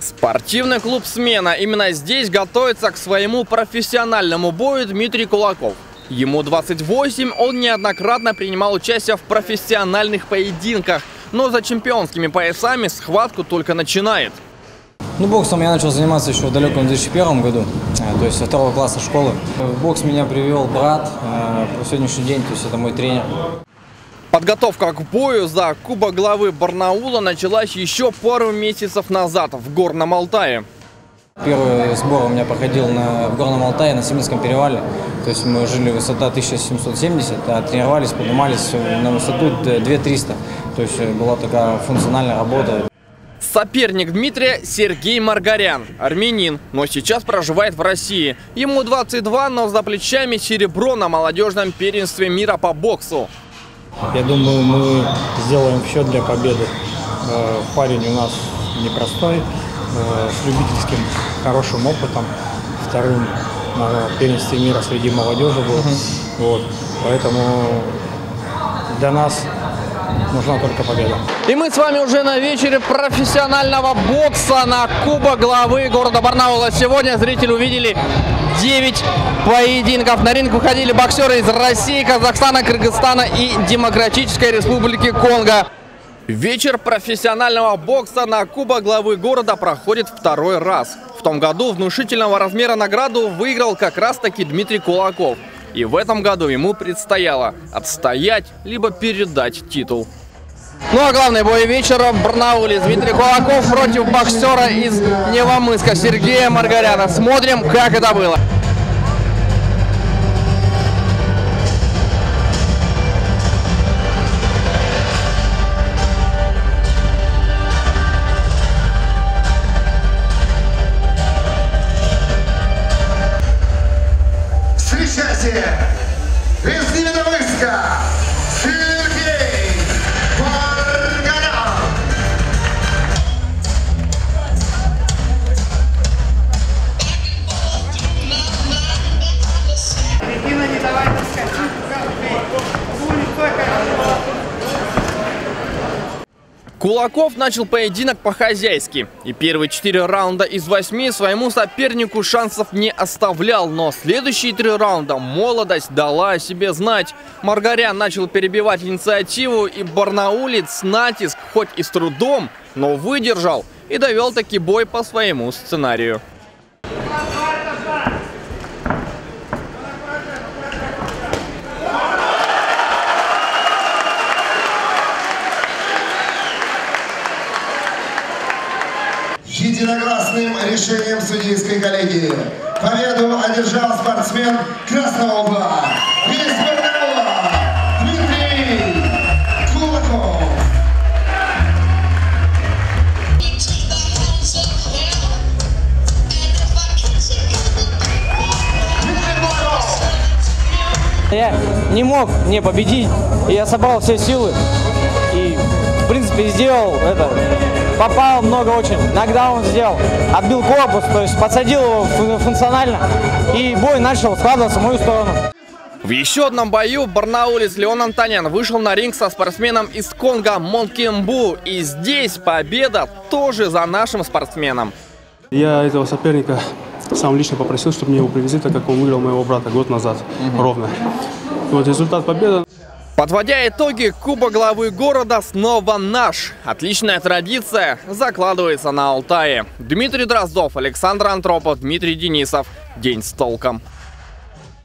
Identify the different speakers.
Speaker 1: Спортивный клуб «Смена». Именно здесь готовится к своему профессиональному бою Дмитрий Кулаков. Ему 28, он неоднократно принимал участие в профессиональных поединках, но за чемпионскими поясами схватку только начинает.
Speaker 2: Ну, боксом я начал заниматься еще в далеком 2001 году, э, то есть со второго класса школы. В бокс меня привел брат э, по сегодняшний день, то есть это мой тренер.
Speaker 1: Подготовка к бою за Кубок главы Барнаула началась еще пару месяцев назад в Горном Алтае.
Speaker 2: Первый сбор у меня проходил на, в Горном Алтае на Семинском перевале. То есть мы жили высота 1770, а тренировались, поднимались на высоту 2300. То есть была такая функциональная работа.
Speaker 1: Соперник Дмитрия Сергей Маргарян, армянин, но сейчас проживает в России. Ему 22, но за плечами серебро на молодежном первенстве мира по боксу.
Speaker 3: Я думаю, мы сделаем все для победы. Э, парень у нас непростой, э, с любительским хорошим опытом, вторым на первенстве мира среди молодежи был. Вот. Поэтому для нас нужна только победа.
Speaker 1: И мы с вами уже на вечере профессионального бокса на Кубок главы города Барнаула. Сегодня зрители увидели 9 поединков. На ринг выходили боксеры из России, Казахстана, Кыргызстана и Демократической Республики Конго. Вечер профессионального бокса на Кубок главы города проходит второй раз. В том году внушительного размера награду выиграл как раз-таки Дмитрий Кулаков. И в этом году ему предстояло отстоять, либо передать титул. Ну а главный бой вечера в Барнауле. Дмитрий Кулаков против боксера из Невомыска Сергея Маргаряна. Смотрим, как это было.
Speaker 4: Из Невиномыска
Speaker 1: Кулаков начал поединок по-хозяйски. И первые четыре раунда из восьми своему сопернику шансов не оставлял. Но следующие три раунда молодость дала о себе знать. Маргарян начал перебивать инициативу и барнаулец натиск хоть и с трудом, но выдержал и довел таки бой по своему сценарию.
Speaker 4: Единогласным решением судейской коллегии победу одержал спортсмен Красного угла.
Speaker 2: Я не мог не победить, я собрал все силы и, в принципе, сделал это. Попал много очень, нокдаун сделал, отбил корпус, то есть подсадил его фун- функционально, и бой начал складываться в мою сторону.
Speaker 1: В еще одном бою барнаулец Леон Антонян вышел на ринг со спортсменом из Конго Монкембу. И здесь победа тоже за нашим спортсменом.
Speaker 5: Я этого соперника сам лично попросил, чтобы мне его привезли, так как он выиграл моего брата год назад ровно. Вот результат победы.
Speaker 1: Подводя итоги, Кубок главы города снова наш. Отличная традиция закладывается на Алтае. Дмитрий Дроздов, Александр Антропов, Дмитрий Денисов. День с толком.